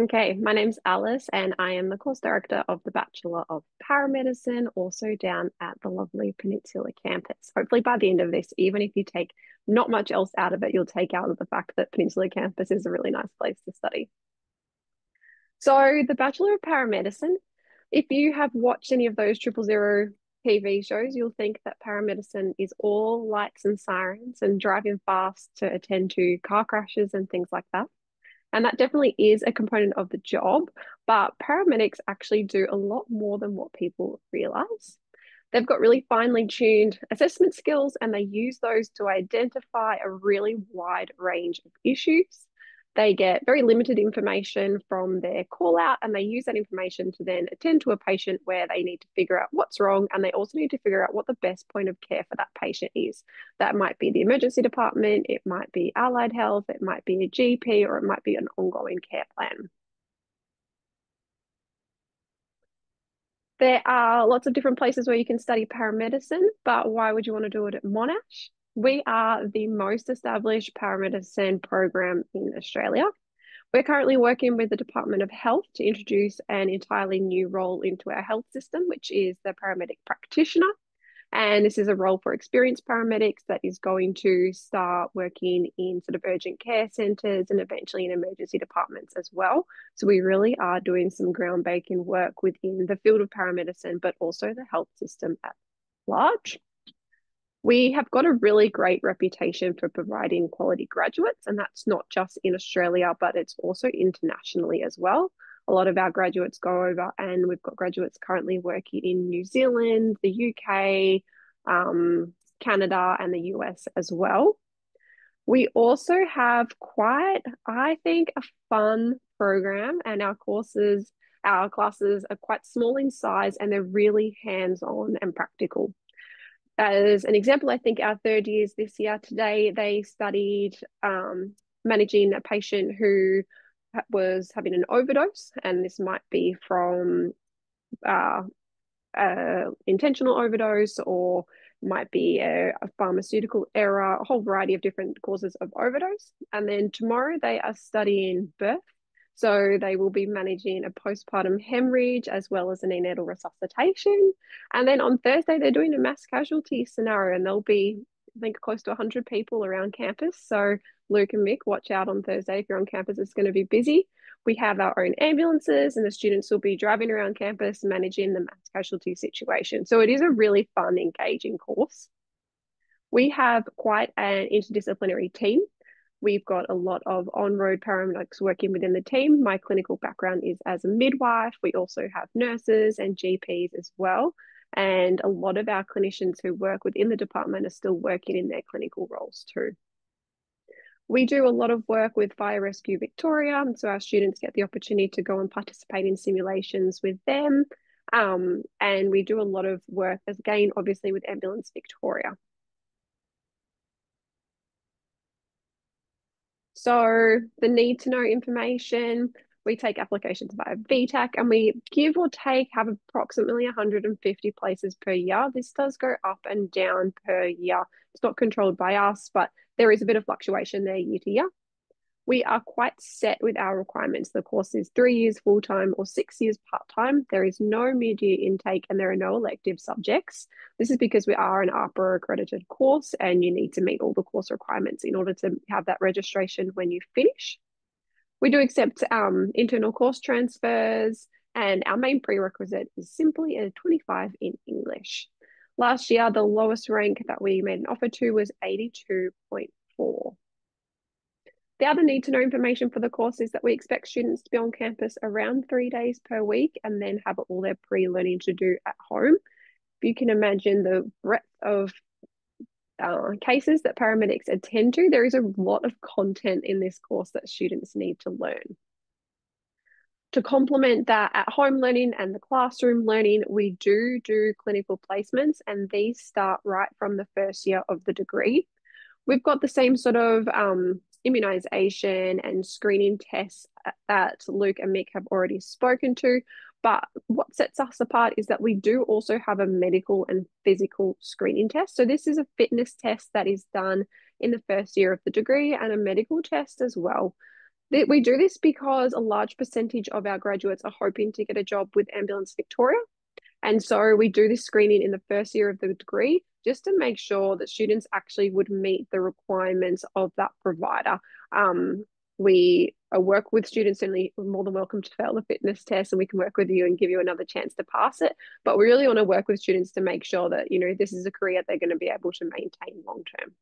Okay, my name's Alice, and I am the course director of the Bachelor of Paramedicine, also down at the lovely Peninsula campus. Hopefully, by the end of this, even if you take not much else out of it, you'll take out of the fact that Peninsula campus is a really nice place to study. So, the Bachelor of Paramedicine, if you have watched any of those triple zero TV shows, you'll think that paramedicine is all lights and sirens and driving fast to attend to car crashes and things like that. And that definitely is a component of the job, but paramedics actually do a lot more than what people realize. They've got really finely tuned assessment skills and they use those to identify a really wide range of issues they get very limited information from their call out and they use that information to then attend to a patient where they need to figure out what's wrong and they also need to figure out what the best point of care for that patient is. That might be the emergency department, it might be allied health, it might be a GP, or it might be an ongoing care plan. There are lots of different places where you can study paramedicine, but why would you want to do it at Monash? We are the most established paramedicine program in Australia. We're currently working with the Department of Health to introduce an entirely new role into our health system, which is the paramedic practitioner. And this is a role for experienced paramedics that is going to start working in sort of urgent care centres and eventually in emergency departments as well. So we really are doing some groundbreaking work within the field of paramedicine, but also the health system at large. We have got a really great reputation for providing quality graduates, and that's not just in Australia, but it's also internationally as well. A lot of our graduates go over, and we've got graduates currently working in New Zealand, the UK, um, Canada, and the US as well. We also have quite, I think, a fun program, and our courses, our classes are quite small in size and they're really hands on and practical. As an example, I think our third years this year today, they studied um, managing a patient who was having an overdose, and this might be from uh, intentional overdose or might be a, a, pharmaceutical error, a whole variety of different causes of overdose. And then tomorrow they are studying birth so they will be managing a postpartum hemorrhage as well as a neonatal resuscitation. And then on Thursday, they're doing a mass casualty scenario and there'll be, I think, close to 100 people around campus. So Luke and Mick, watch out on Thursday if you're on campus, it's going to be busy. We have our own ambulances, and the students will be driving around campus managing the mass casualty situation. So it is a really fun, engaging course. We have quite an interdisciplinary team. We've got a lot of on road paramedics working within the team. My clinical background is as a midwife. We also have nurses and GPs as well. And a lot of our clinicians who work within the department are still working in their clinical roles too. We do a lot of work with Fire Rescue Victoria, so our students get the opportunity to go and participate in simulations with them. Um, and we do a lot of work, again, obviously, with Ambulance Victoria. So the need to know information, we take applications via VTAC and we give or take have approximately 150 places per year. This does go up and down per year. It's not controlled by us, but there is a bit of fluctuation there year to year we are quite set with our requirements. The course is three years full time or six years part time. There is no mid year intake and there are no elective subjects. This is because we are an AHPRA accredited course and you need to meet all the course requirements in order to have that registration when you finish. We do accept um, internal course transfers, and our main prerequisite is simply a 25 in English. Last year, the lowest rank that we made an offer to was 82.4. The other need to know information for the course is that we expect students to be on campus around three days per week and then have all their pre learning to do at home. If you can imagine the breadth of uh, cases that paramedics attend to, there is a lot of content in this course that students need to learn. To complement that at home learning and the classroom learning, we do do clinical placements, and these start right from the first year of the degree. We've got the same sort of um, immunization and screening tests that Luke and Mick have already spoken to. But what sets us apart is that we do also have a medical and physical screening test. So, this is a fitness test that is done in the first year of the degree and a medical test as well. We do this because a large percentage of our graduates are hoping to get a job with Ambulance Victoria. And so we do this screening in the first year of the degree just to make sure that students actually would meet the requirements of that provider. Um, we uh, work with students we're more than welcome to fail the fitness test and we can work with you and give you another chance to pass it. But we really want to work with students to make sure that, you know, this is a career they're going to be able to maintain long term.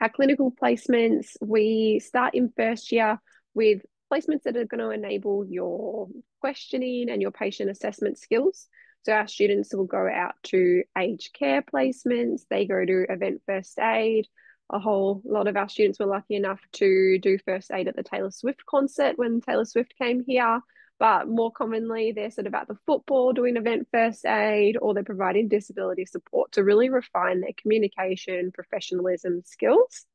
Our clinical placements, we start in first year with placements that are going to enable your questioning and your patient assessment skills. So our students will go out to aged care placements, they go to event first aid. A whole lot of our students were lucky enough to do first aid at the Taylor Swift concert when Taylor Swift came here. But more commonly, they're sort of at the football doing event first aid or they're providing disability support to really refine their communication, professionalism skills.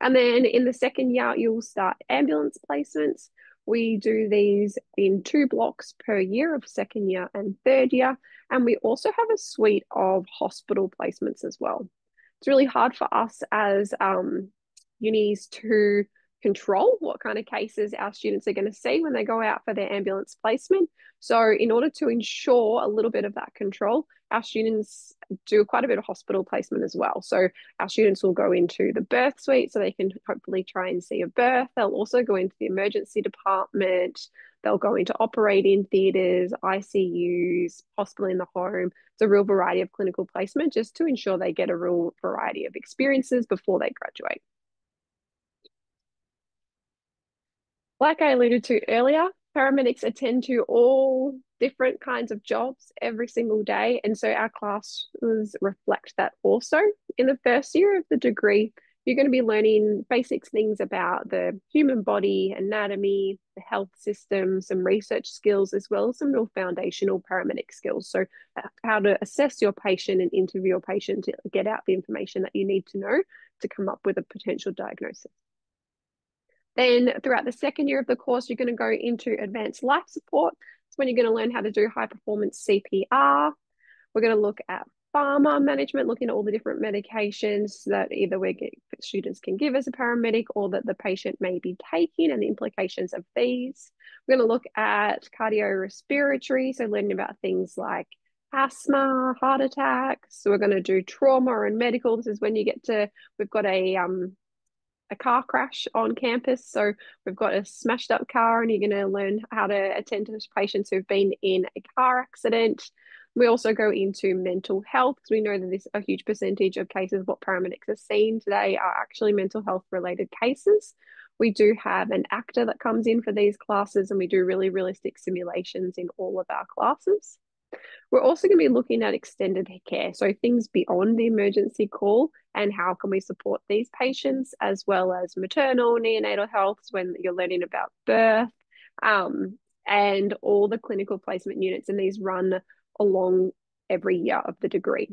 And then in the second year, you'll start ambulance placements. We do these in two blocks per year of second year and third year. And we also have a suite of hospital placements as well. It's really hard for us as um, unis to control what kind of cases our students are going to see when they go out for their ambulance placement. So, in order to ensure a little bit of that control, our students do quite a bit of hospital placement as well. So, our students will go into the birth suite so they can hopefully try and see a birth. They'll also go into the emergency department. They'll go into operating theatres, ICUs, hospital in the home. It's a real variety of clinical placement just to ensure they get a real variety of experiences before they graduate. Like I alluded to earlier, paramedics attend to all different kinds of jobs every single day. And so our classes reflect that also. In the first year of the degree, you're going to be learning basics things about the human body, anatomy, the health system, some research skills, as well as some real foundational paramedic skills. So, uh, how to assess your patient and interview your patient to get out the information that you need to know to come up with a potential diagnosis. Then throughout the second year of the course, you're going to go into advanced life support. It's when you're going to learn how to do high performance CPR. We're going to look at pharma management, looking at all the different medications that either we get, students can give as a paramedic or that the patient may be taking and the implications of these. We're going to look at cardiorespiratory, so learning about things like asthma, heart attacks. So we're going to do trauma and medical. This is when you get to, we've got a um, a car crash on campus. So we've got a smashed up car, and you're going to learn how to attend to patients who've been in a car accident. We also go into mental health because we know that this a huge percentage of cases what paramedics are seeing today are actually mental health related cases. We do have an actor that comes in for these classes, and we do really realistic simulations in all of our classes. We're also going to be looking at extended care, so things beyond the emergency call and how can we support these patients, as well as maternal neonatal health when you're learning about birth, um, and all the clinical placement units, and these run along every year of the degree.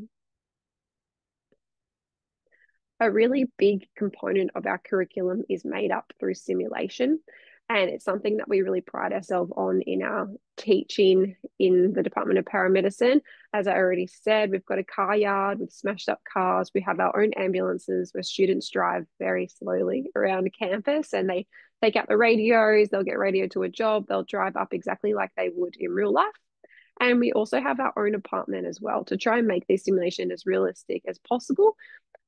A really big component of our curriculum is made up through simulation. And it's something that we really pride ourselves on in our teaching in the Department of Paramedicine. As I already said, we've got a car yard with smashed up cars. We have our own ambulances where students drive very slowly around campus and they take out the radios, they'll get radio to a job, they'll drive up exactly like they would in real life. And we also have our own apartment as well to try and make this simulation as realistic as possible.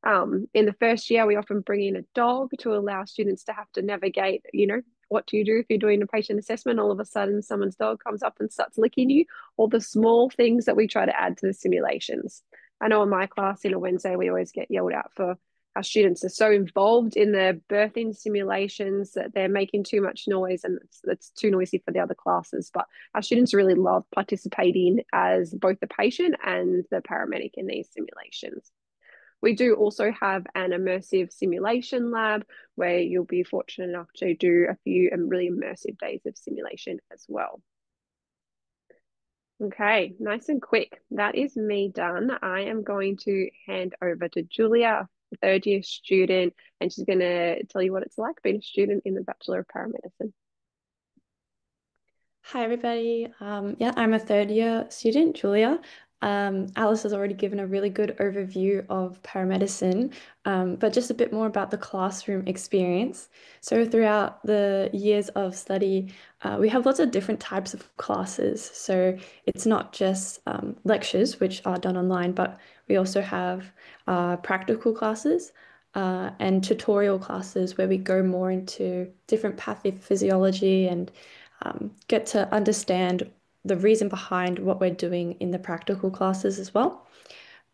Um, in the first year, we often bring in a dog to allow students to have to navigate, you know, what do you do if you're doing a patient assessment? All of a sudden, someone's dog comes up and starts licking you, all the small things that we try to add to the simulations. I know in my class in a Wednesday, we always get yelled out for our students are so involved in the birthing simulations that they're making too much noise and it's, it's, too noisy for the other classes. But our students really love participating as both the patient and the paramedic in these simulations. We do also have an immersive simulation lab where you'll be fortunate enough to do a few and really immersive days of simulation as well. Okay, nice and quick. That is me done. I am going to hand over to Julia, a third year student, and she's going to tell you what it's like being a student in the Bachelor of Paramedicine. Hi, everybody. Um, yeah, I'm a third year student, Julia. Um, Alice has already given a really good overview of paramedicine, um, but just a bit more about the classroom experience. So, throughout the years of study, uh, we have lots of different types of classes. So, it's not just um, lectures, which are done online, but we also have uh, practical classes. Uh, and tutorial classes where we go more into different pathophysiology and um, get to understand the reason behind what we're doing in the practical classes as well.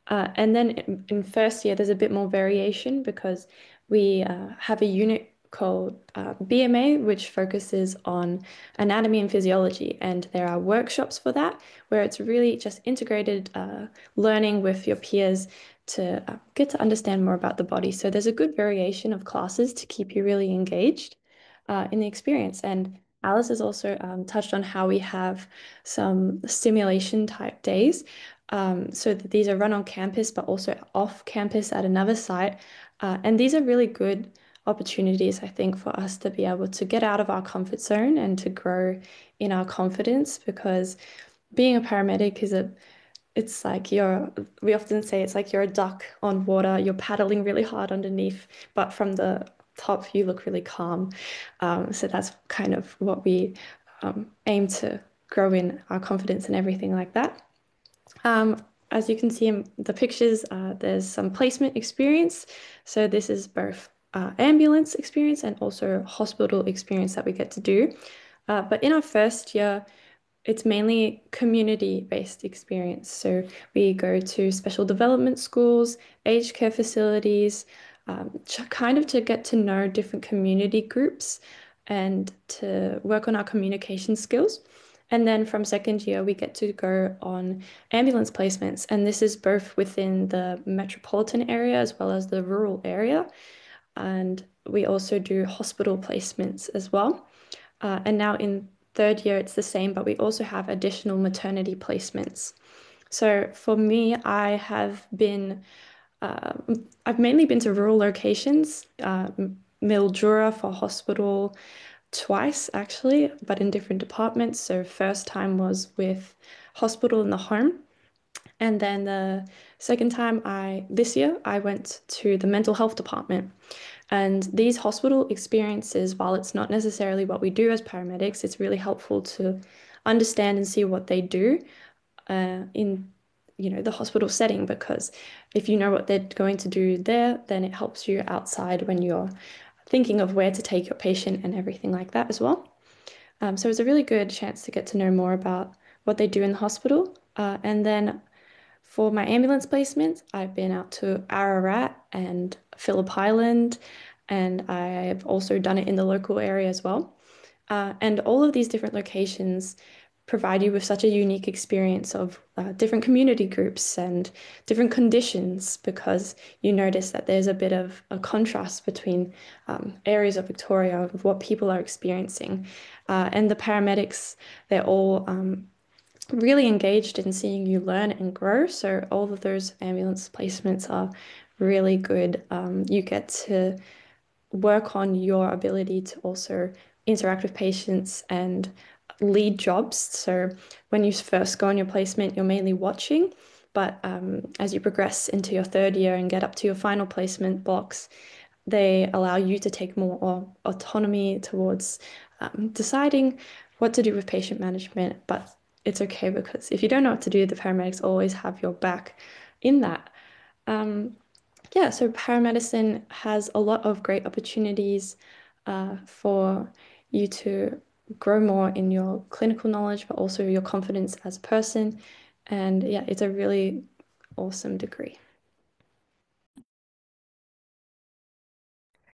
Uh, and then in, first year, there's a bit more variation because we uh, have a unit called uh, BMA, which focuses on anatomy and physiology. And there are workshops for that, where it's really just integrated uh, learning with your peers to uh, get to understand more about the body. So there's a good variation of classes to keep you really engaged uh, in the experience. And Alice has also um, touched on how we have some stimulation type days. Um, so that these are run on campus, but also off campus at another site. Uh, and these are really good opportunities, I think, for us to be able to get out of our comfort zone and to grow in our confidence because being a paramedic is a it's like you're we often say it's like you're a duck on water you're paddling really hard underneath but from the top, you look really calm. Um, so that's kind of what we um, aim to grow in our confidence and everything like that. Um, as you can see in the pictures, uh, there's some placement experience. So this is both uh, ambulance experience and also hospital experience that we get to do. Uh, but in our first year, it's mainly community-based experience. So we go to special development schools, aged care facilities, um, kind of to get to know different community groups and to work on our communication skills. And then from second year, we get to go on ambulance placements. And this is both within the metropolitan area as well as the rural area. And we also do hospital placements as well. Uh, and now in third year, it's the same, but we also have additional maternity placements. So for me, I have been uh, I've mainly been to rural locations, uh, Mildura for hospital twice actually, but in different departments. So first time was with hospital in the home. And then the second time I this year I went to the mental health department. And these hospital experiences, while it's not necessarily what we do as paramedics, it's really helpful to understand and see what they do uh, in you know the hospital setting because if you know what they're going to do there then it helps you outside when you're thinking of where to take your patient and everything like that as well. Um, so it's a really good chance to get to know more about what they do in the hospital. Uh, and then for my ambulance placements i've been out to ararat and phillip island and i've also done it in the local area as well. Uh, and all of these different locations provide you with such a unique experience of uh, different community groups and different conditions because you notice that there's a bit of a contrast between um, areas of Victoria of what people are experiencing. Uh, and the paramedics, they're all um, really engaged in seeing you learn and grow. So all of those ambulance placements are really good. Um, you get to work on your ability to also interact with patients and lead jobs. So when you first go on your placement, you're mainly watching. But um, as you progress into your third year and get up to your final placement blocks, they allow you to take more autonomy towards um, deciding what to do with patient management. But it's okay because if you don't know what to do, the paramedics always have your back in that. Um, yeah, so paramedicine has a lot of great opportunities uh, for you to grow more in your clinical knowledge, but also your confidence as a person. And yeah, it's a really awesome degree.